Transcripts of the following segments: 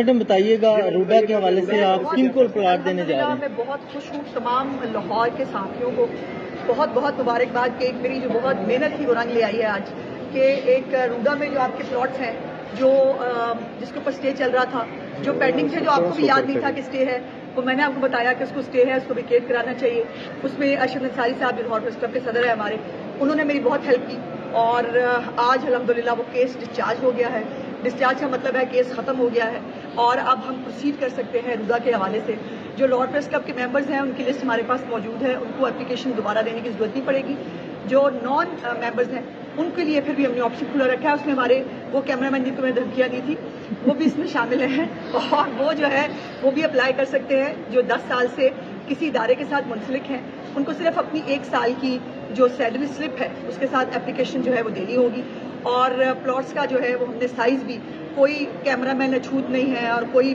Madam, बताइएगा रूडा के हवाले से आप किनको प्लाट देने जा रहे हैं? मैं बहुत खुश हूँ तमाम लाहौर के साथियों को। बहुत बहुत मुबारकबाद कि एक मेरी जो बहुत मेहनत थी वो रंग ले आई है आज। कि एक रूडा में जो आपके प्लॉट्स हैं, जो जिसके ऊपर स्टे चल रहा था, जो पेंडिंग थे, जो आपको भी याद नहीं था कि स्टे है, वो मैंने आपको बताया कि उसको स्टे है, उसको विकेट कराना चाहिए। उसमें अरशद अंसारी साहब लाहौर क्लब के सदर है हमारे, उन्होंने मेरी बहुत हेल्प की। और आज अलहमदिल्ला वो केस डिस्चार्ज हो गया है। डिस्चार्ज का मतलब है केस खत्म हो गया है। और अब हम प्रोसीड कर सकते हैं रुदा के हवाले से। जो लॉर्ड प्रेस क्लब के मेंबर्स हैं, उनकी लिस्ट हमारे पास मौजूद है। उनको एप्लीकेशन दोबारा देने की ज़रूरत नहीं पड़ेगी। जो नॉन मेंबर्स हैं, उनके लिए फिर भी हमने ऑप्शन खुला रखा है। उसमें हमारे वो कैमरामैन जिनको मैंने धमकियाँ दी थी, वो भी इसमें शामिल हैं। और वो जो है, वो भी अप्लाई कर सकते हैं, जो दस साल से किसी इदारे के साथ मुंसलिक हैं। उनको सिर्फ़ अपनी एक साल की जो सैलरी स्लिप है, उसके साथ एप्लीकेशन जो है वो देनी होगी। और प्लॉट्स का जो है, वो हमने साइज़ भी कोई कैमरा मैन अछूत नहीं है और कोई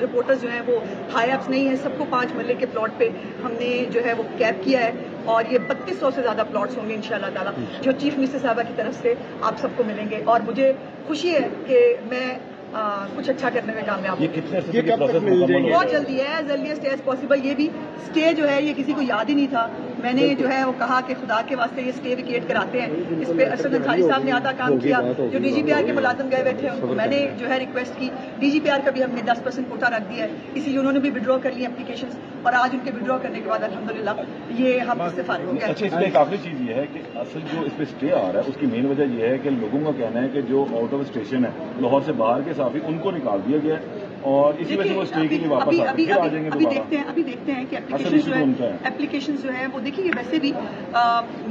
रिपोर्टर्स जो हैं वो हाई अप्स नहीं है। सबको पाँच मरले के प्लॉट पे हमने जो है वो कैप किया है और ये बत्तीस सौ से ज़्यादा प्लॉट्स होंगे इंशाल्लाह ताला जो चीफ मिनिस्टर साहबा की तरफ़ से आप सबको मिलेंगे। और मुझे खुशी है कि मैं आ, कुछ अच्छा करने में कामयाब ये कितने ये कब तक मिल जाएँगे? बहुत जल्दी है एज अर्लीस्ट एज पॉसिबल ये भी स्टे जो है ये किसी को याद ही नहीं था। मैंने जो है वो कहा कि खुदा के वास्ते ये स्टे विकेट कराते हैं। इस पे अरशद अंसारी साहब ने आधा काम किया। जो डीजीपीआर के मुलाजम गए हुए थे उनको मैंने जो है रिक्वेस्ट की। डीजीपीआर का भी हमने दस परसेंट कोटा रख दिया है। इसी उन्होंने भी विड्रॉ कर लिया एप्लीकेशन और आज उनके विड्रॉ करने के बाद अलहमदुल्ला ये हम इससे फारिग हो गए। अच्छा इसमें एक आखिरी चीज़ ये है कि असल जो इस पे स्टे आ रहा है उसकी मेन वजह यह है कि लोगों का कहना है कि जो आउट ऑफ़ स्टेशन है लाहौर से बाहर के साथ उनको निकाल दिया गया है। और इसी वजह से वो स्टे के लिए वापस आ अभी, अभी, अभी देखते हैं अभी देखते हैं कि एप्लीकेशन जो है एप्लीकेशन जो है वो देखिए वैसे भी आ,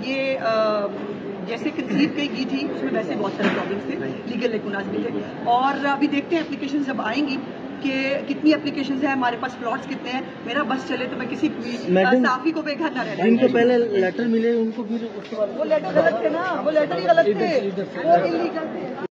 ये आ, जैसे कंसीव कही की थी उसमें वैसे बहुत सारे प्रॉब्लम्स थे लीगल लेकुनाज भी थे। और अभी देखते हैं एप्लीकेशन जब आएँगी कि कितनी एप्लीकेशन है हमारे पास प्लॉट्स कितने हैं मेरा बस चले तो मैं किसी साफी को बेघर ना रहना जिनको पहले लेटर मिले उनको फिर वो लेटर गलत थे ना वो लेटर ही गलत थे। वो इलीगल थे।